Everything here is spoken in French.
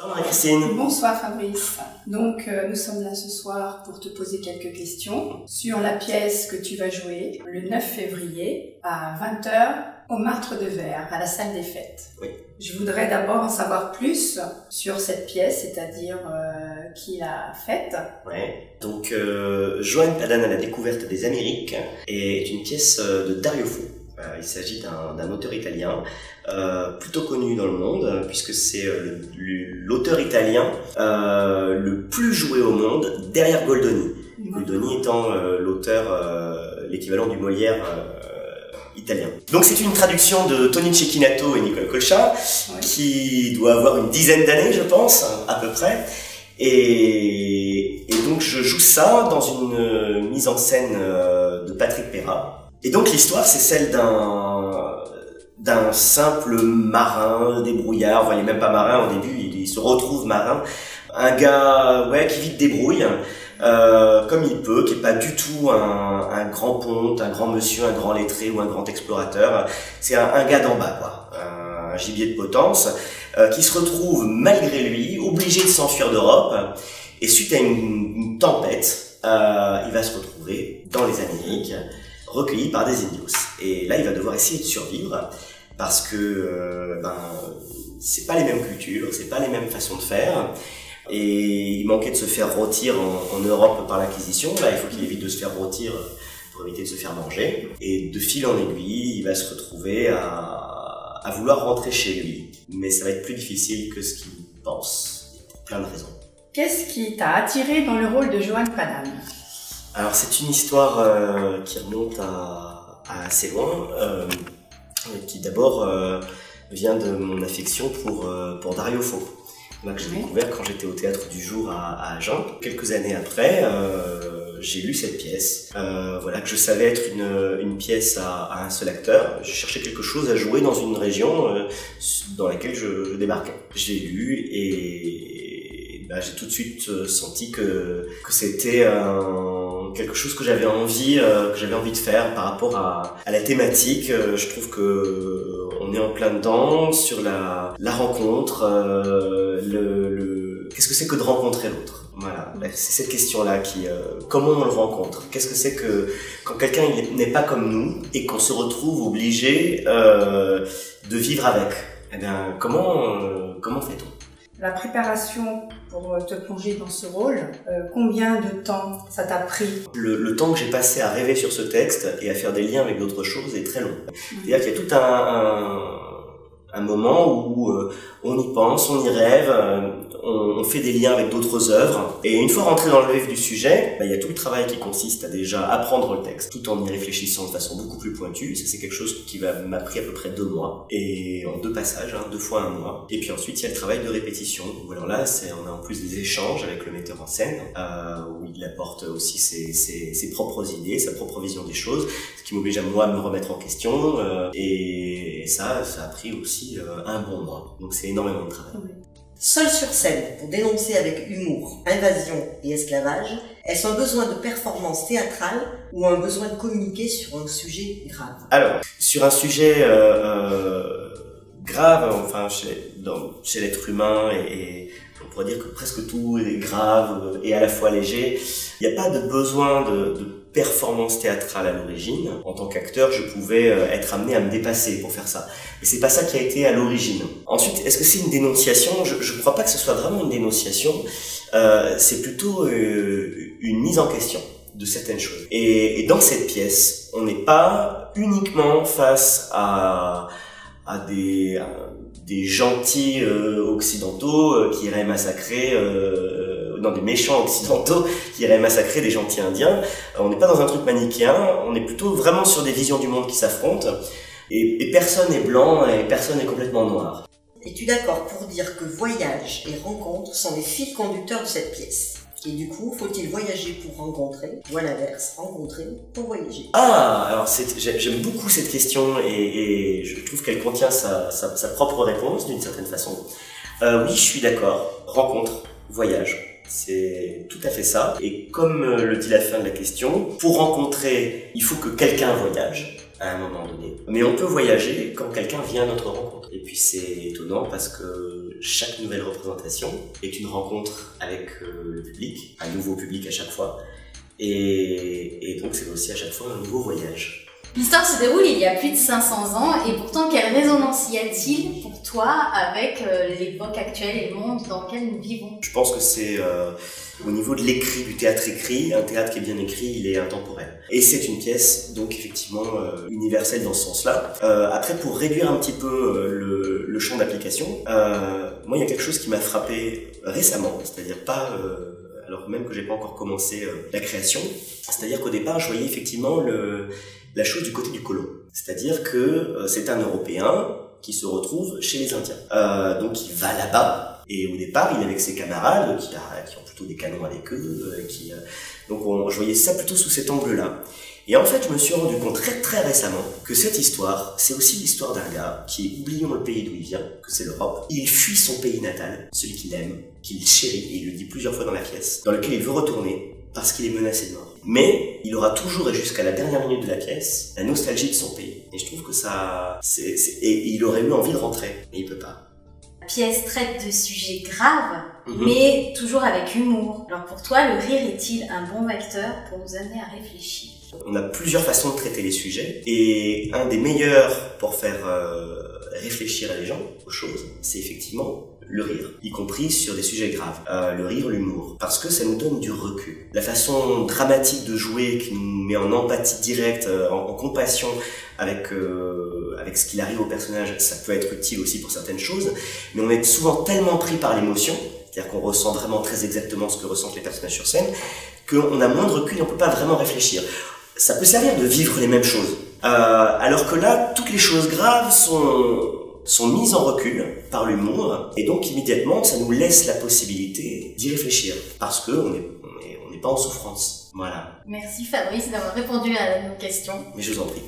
Bonsoir Marie-Christine. Bonsoir Fabrice. Donc euh, nous sommes là ce soir pour te poser quelques questions sur la pièce que tu vas jouer le 9 février à 20h au Martre de Verre, à la salle des fêtes. Oui. Je voudrais d'abord en savoir plus sur cette pièce, c'est-à-dire euh, qui l'a faite. Ouais. Donc euh, Joanne Padan à la découverte des Amériques est une pièce de Dario Fo. Euh, il s'agit d'un auteur italien euh, plutôt connu dans le monde euh, puisque c'est l'auteur italien euh, le plus joué au monde derrière Goldoni. Goldoni étant euh, l'auteur, l'équivalent du Molière italien. Donc c'est une traduction de Tony Cecchinato et Nicole Colcha, Ouais. qui doit avoir une dizaine d'années, je pense, à peu près. Et, et donc je joue ça dans une mise en scène de Patrick Perra. Et donc l'histoire, c'est celle d'un d'un simple marin débrouillard. Enfin, il est même pas marin au début, il, il se retrouve marin. Un gars, ouais, qui vite débrouille, euh, comme il peut, qui est pas du tout un, un grand ponte, un grand monsieur, un grand lettré ou un grand explorateur. C'est un, un gars d'en bas, quoi. Un gibier de potence, euh, qui se retrouve, malgré lui, obligé de s'enfuir d'Europe. Et suite à une, une tempête, euh, il va se retrouver dans les Amériques, recueilli par des indios. Et là, il va devoir essayer de survivre parce que euh, ben, c'est pas les mêmes cultures, c'est pas les mêmes façons de faire. Et il manquait de se faire rôtir en, Europe par l'acquisition. Là, il faut qu'il évite de se faire rôtir pour éviter de se faire manger. Et de fil en aiguille, il va se retrouver à, vouloir rentrer chez lui. Mais ça va être plus difficile que ce qu'il pense, pour plein de raisons. Qu'est-ce qui t'a attiré dans le rôle de Joanne Padan Alors c'est une histoire euh, qui remonte à, à assez loin, euh, qui d'abord euh, vient de mon affection pour, pour Dario Fo, que j'ai découvert quand j'étais au Théâtre du Jour à, à Agen. Quelques années après, j'ai lu cette pièce. Voilà, que je savais être une, une pièce à, à un seul acteur. Je cherchais quelque chose à jouer dans une région dans laquelle je, je débarquais. J'ai lu et bah, j'ai tout de suite senti que, que c'était un- quelque chose que j'avais envie, euh, que j'avais envie de faire par rapport à, à la thématique. Euh, je trouve que euh, on est en plein dedans sur la, la rencontre, euh, le, le- qu'est-ce que c'est que de rencontrer l'autre? Voilà, Bah, c'est cette question-là qui, euh, comment on le rencontre? Qu'est-ce que c'est que quand quelqu'un n'est pas comme nous et qu'on se retrouve obligé euh, de vivre avec? Eh bien, comment euh, comment fait-on? La préparation pour te plonger dans ce rôle, euh, combien de temps ça t'a pris? Le, le temps que j'ai passé à rêver sur ce texte et à faire des liens avec d'autres choses est très long. C'est-à-dire qu'il y a tout un, un, un moment où euh, on y pense, on y rêve, euh, on, on fait des liens avec d'autres œuvres. Et une fois rentré dans le vif du sujet, bah, il y a tout le travail qui consiste à déjà apprendre le texte, tout en y réfléchissant de façon beaucoup plus pointue. Ça, c'est quelque chose qui m'a pris à peu près deux mois, et en deux passages, hein, deux fois un mois. Et puis ensuite, il y a le travail de répétition. Alors là, on a en plus des échanges avec le metteur en scène, euh, où il apporte aussi ses, ses, ses propres idées, sa propre vision des choses, ce qui m'oblige à moi à me remettre en question. euh, et ça, ça a pris aussi euh, un bon mois. Donc c'est énormément de travail. Seule sur scène pour dénoncer avec humour invasion et esclavage, est-ce un besoin de performance théâtrale ou un besoin de communiquer sur un sujet grave? Alors, sur un sujet euh, euh, grave, enfin chez, l'être humain, et, et on pourrait dire que presque tout est grave euh, et à la fois léger, il n'y a pas de besoin de, de performance théâtrale à l'origine. En tant qu'acteur, je pouvais euh, être amené à me dépasser pour faire ça. Mais c'est pas ça qui a été à l'origine. Ensuite, est-ce que c'est une dénonciation? Je ne crois pas que ce soit vraiment une dénonciation. Euh, c'est plutôt euh, une mise en question de certaines choses. Et, et dans cette pièce, on n'est pas uniquement face à, à des, des gentils euh, occidentaux euh, qui iraient massacrer, euh, non des méchants occidentaux qui iraient massacrer des gentils indiens. On n'est pas dans un truc manichéen, on est plutôt vraiment sur des visions du monde qui s'affrontent. Et, et personne n'est blanc et personne n'est complètement noir. Es-tu d'accord pour dire que voyage et rencontre sont les fils conducteurs de cette pièce? Et du coup, faut-il voyager pour rencontrer ou à l'inverse, rencontrer pour voyager? Ah, alors j'aime beaucoup cette question et, je trouve qu'elle contient sa propre réponse d'une certaine façon. Euh, oui, je suis d'accord. Rencontre, voyage. C'est tout à fait ça. Et comme euh, le dit la fin de la question, pour rencontrer, il faut que quelqu'un voyage à un moment donné. Mais on peut voyager quand quelqu'un vient à notre rencontre. Et puis c'est étonnant parce que chaque nouvelle représentation est une rencontre avec euh, le public, un nouveau public à chaque fois. Et, et donc c'est aussi à chaque fois un nouveau voyage. L'histoire se déroule il y a plus de 500 ans et pourtant quelle résonance y a-t-il pour toi avec euh, l'époque actuelle et le monde dans lequel nous vivons? Je pense que c'est euh, au niveau de l'écrit, du théâtre écrit, un théâtre qui est bien écrit, il est intemporel. Et c'est une pièce donc effectivement euh, universelle dans ce sens-là. après pour réduire un petit peu le, le, champ d'application, moi il y a quelque chose qui m'a frappé récemment, c'est-à-dire pas alors même que j'ai pas encore commencé la création, c'est-à-dire qu'au départ je voyais effectivement le la chose du côté du colon. C'est-à-dire que euh, c'est un Européen qui se retrouve chez les Indiens. Euh, donc il va là-bas et au départ il est avec ses camarades qui, qui ont plutôt des canons avec eux. Euh, qui, donc on, je voyais ça plutôt sous cet angle-là. Et en fait, je me suis rendu compte très très récemment que cette histoire, c'est aussi l'histoire d'un gars qui, oublions le pays d'où il vient, que c'est l'Europe, il fuit son pays natal, celui qu'il aime, qu'il chérit, et il le dit plusieurs fois dans la pièce, dans lequel il veut retourner parce qu'il est menacé de mort mais il aura toujours et jusqu'à la dernière minute de la pièce la nostalgie de son pays. Et je trouve que ça, c'est, et il aurait eu envie de rentrer, mais il peut pas. La pièce traite de sujets graves, mhm. mais toujours avec humour. Alors pour toi, le rire est-il un bon vecteur pour nous amener à réfléchir? On a plusieurs façons de traiter les sujets, et un des meilleurs pour faire euh, réfléchir les gens aux choses, c'est effectivement le rire, y compris sur des sujets graves. Euh, le rire, l'humour, parce que ça nous donne du recul. La façon dramatique de jouer qui nous met en empathie directe, euh, en, compassion avec avec ce qu'il arrive au personnage, ça peut être utile aussi pour certaines choses, mais on est souvent tellement pris par l'émotion, c'est-à-dire qu'on ressent vraiment très exactement ce que ressentent les personnages sur scène, qu'on a moins de recul et on peut pas vraiment réfléchir. Ça peut servir de vivre les mêmes choses. Euh, alors que là, toutes les choses graves sont sont mises en recul par l'humour et donc immédiatement ça nous laisse la possibilité d'y réfléchir parce que on n'est on est, on pas en souffrance. Voilà. Merci Fabrice d'avoir répondu à nos questions. Mais je vous en prie.